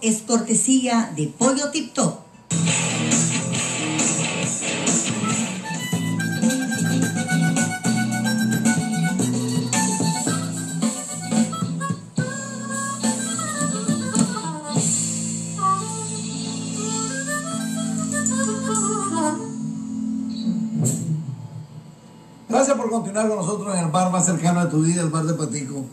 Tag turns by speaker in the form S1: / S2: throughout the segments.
S1: es cortesía de Pollo Tip Top.
S2: Gracias por continuar con nosotros en el bar más cercano a tu vida, el bar de Patico.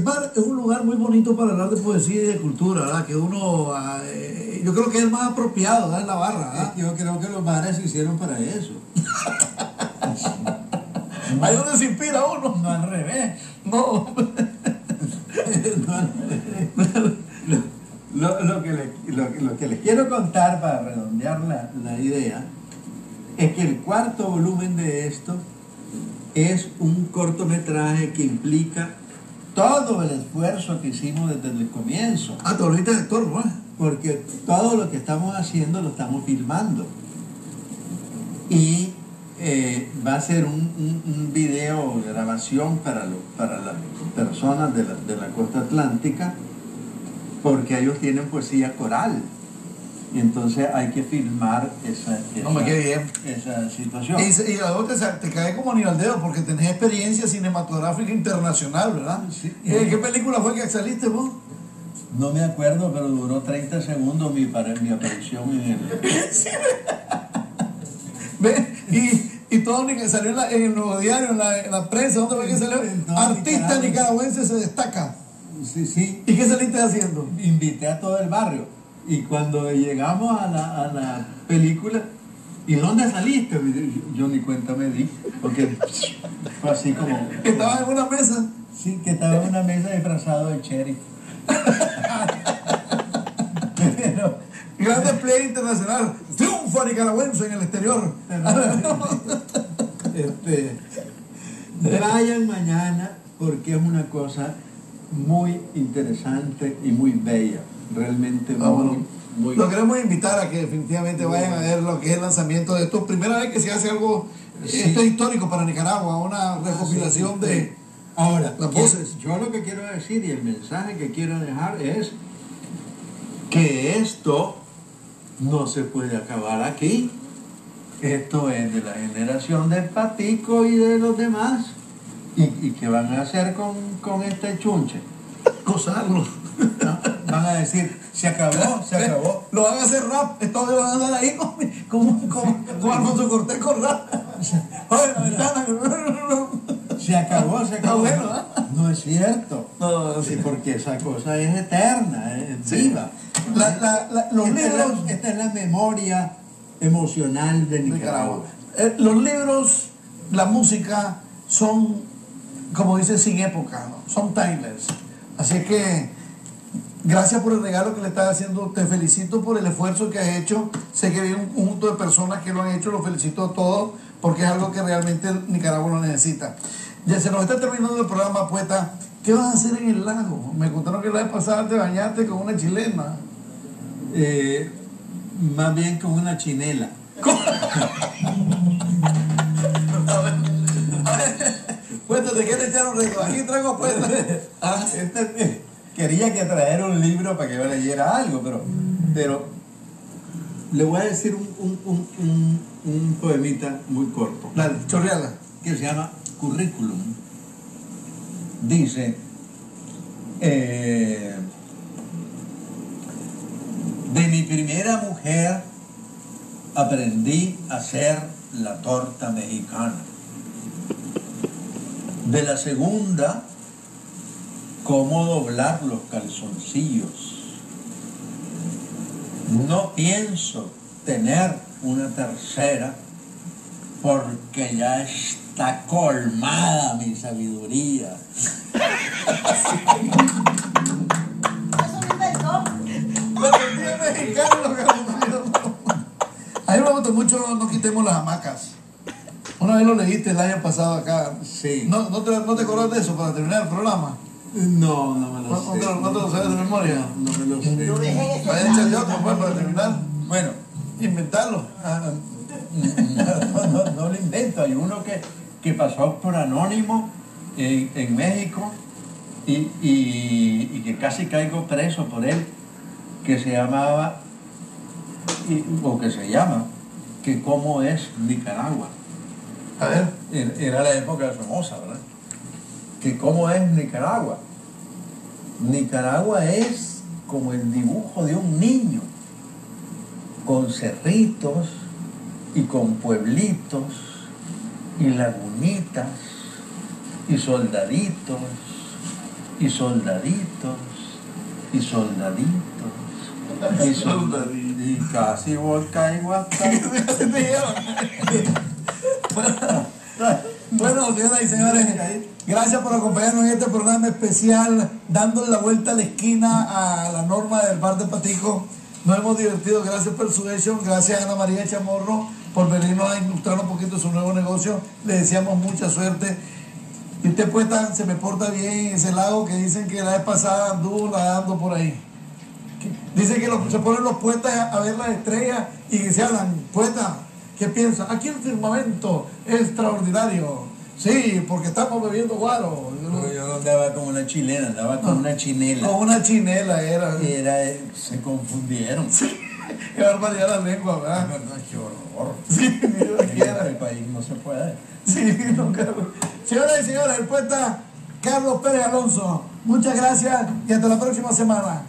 S2: El bar es un lugar muy bonito para hablar de poesía y de cultura, ¿verdad? Que uno, ah, eh, yo creo que es el más apropiado, ¿verdad? En la barra, ¿verdad?
S3: Yo creo que los bares se hicieron para eso.
S2: Ahí donde se inspira uno.
S3: No al revés.
S2: No.
S3: No al revés. Lo, lo que le- lo- lo que les quiero contar para redondear la, la idea es que el cuarto volumen de esto es un cortometraje que implica todo el esfuerzo que hicimos desde el comienzo.
S2: Ah, te volviste actor, ¿no?
S3: porque todo lo que estamos haciendo lo estamos filmando. Y eh, va a ser un, un, un video grabación para, lo- para las personas de la, de la costa atlántica, porque ellos tienen poesía coral. Y entonces hay que filmar esa, esa,
S2: No me quede bien.
S3: esa situación.
S2: Y, y luego te, sa- te cae como anillo al dedo porque tenés experiencia cinematográfica internacional, ¿verdad?
S3: Sí.
S2: ¿En qué película fue que saliste vos?
S3: No me acuerdo, pero duró 30 segundos mi, para- mi aparición en el...
S2: ¿Ve? Y, y todo ni que salió en, la- en el nuevo diario, en la, en la prensa, ¿dónde fue que salió? Artista nicaragüense se destaca.
S3: Sí, sí,
S2: ¿Y qué saliste haciendo?
S3: invité a todo el barrio. Y cuando llegamos a la, a la película, ¿y dónde saliste? Yo, yo ni cuenta me di, porque fue así como...
S2: Estabas en una mesa.
S3: Sí, que estaba en una mesa disfrazado de cherry. Pero,
S2: Gran despliegue internacional. Triunfo nicaragüense en el exterior.
S3: este, vayan mañana porque es una cosa muy interesante y muy bella. Realmente muy,
S2: Vámonos.
S3: muy...
S2: Lo queremos invitar a que definitivamente vayan a ver lo que es el lanzamiento de esto. Primera vez que se hace algo,
S3: Sí.
S2: esto es histórico para Nicaragua, una recopilación
S3: sí, sí.
S2: de...
S3: Ahora,
S2: Las voces.
S3: yo lo que quiero decir y el mensaje que quiero dejar es que esto no se puede acabar aquí. Esto es de la generación de Patico y de los demás. ¿Y, y qué van a hacer con, con este chunche?
S2: Gozarlo.
S3: ¿No? Van a decir, se acabó, se acabó.
S2: Lo van a hacer rap, estos van a andar ahí con, con, con, con Alfonso Cortés con rap. Oye, la ventana.
S3: Se acabó, se acabó.
S2: bueno, ¿eh?
S3: No es cierto.
S2: No,
S3: Sí, porque esa cosa es eterna, es viva.
S2: La- la- la- los
S3: esta, es
S2: libros
S3: esta es la memoria emocional de. Nicaragua.
S2: Eh, los libros, la música son, como dice, sin época, ¿no? son timeless. Así que gracias por el regalo que le estás haciendo. Te felicito por el esfuerzo que has hecho. Sé que hay un conjunto de personas que lo han hecho. Los felicito a todos porque es algo que realmente Nicaragua lo necesita. Ya se nos está terminando el programa, poeta. ¿Qué vas a hacer en el lago? Me contaron que la vez pasada te bañaste con una chilena.
S3: Eh, más bien con una chinela.
S2: Poeta, te quieres echar un reto. Aquí traigo poeta. Ah,
S3: Este, quería que trajera un libro para que yo leyera algo, pero, pero le voy a decir un, un, un, un- un poemita muy corto.
S2: Dale, chorreala.
S3: que se llama Currículum. Dice, eh, de mi primera mujer aprendí a hacer la torta mexicana. De la segunda, cómo doblar los calzoncillos. No pienso tener una tercera porque ya está colmada mi sabiduría.
S2: La tortilla mexicana y los calzoncillos. A mí me gusta mucho No quitemos las hamacas. Una vez lo leíste el año pasado acá.
S3: Sí.
S2: ¿No, no, te, ¿No te acordás de eso para terminar el programa?
S3: No, no me
S2: ¿No,
S3: lo sé.
S2: no te lo sabes de memoria?
S3: No me lo sé.
S2: Para echar yo otro pues, para terminar.
S3: Bueno,
S2: Inventarlo.
S3: ah, no, no, no lo invento. Hay uno que, que pasó por anónimo en, en México y, y- y que casi caigo preso por él, que se llamaba, y- o que se llama, que cómo es Nicaragua.
S2: A ver.
S3: Era era la época de Somoza, ¿verdad? Que cómo es Nicaragua. Nicaragua es como el dibujo de un niño, con cerritos y con pueblitos y lagunitas y soldaditos y soldaditos y soldaditos y soldaditos y casi volca y.
S2: Bueno, señoras y señores, gracias por acompañarnos en este programa especial, dándole la vuelta a la esquina a la norma del bar de Patico. Nos hemos divertido, gracias Persuasion, gracias a Ana María Chamorro por venirnos a ilustrar un poquito su nuevo negocio. Le deseamos mucha suerte. Y usted pues tan- se me porta bien en ese lago que dicen que la vez pasada anduvo nadando por ahí. Dicen que los- se ponen los poetas a ver las estrellas y que se hablan, poeta, ¿qué piensa? Aquí el firmamento extraordinario. Sí, porque estamos bebiendo guaro.
S3: Yo no andaba como una chilena, andaba como una chinela.
S2: Con una chinela era.
S3: Era, se confundieron.
S2: Qué barbaridad la lengua, ¿verdad?
S3: verdad, qué horror.
S2: Sí, mira,
S3: En
S2: era.
S3: este país no se puede.
S2: Sí, no, Carlos. Señoras y señores, el poeta Carlos Pérez Alonso, muchas gracias y hasta la próxima semana.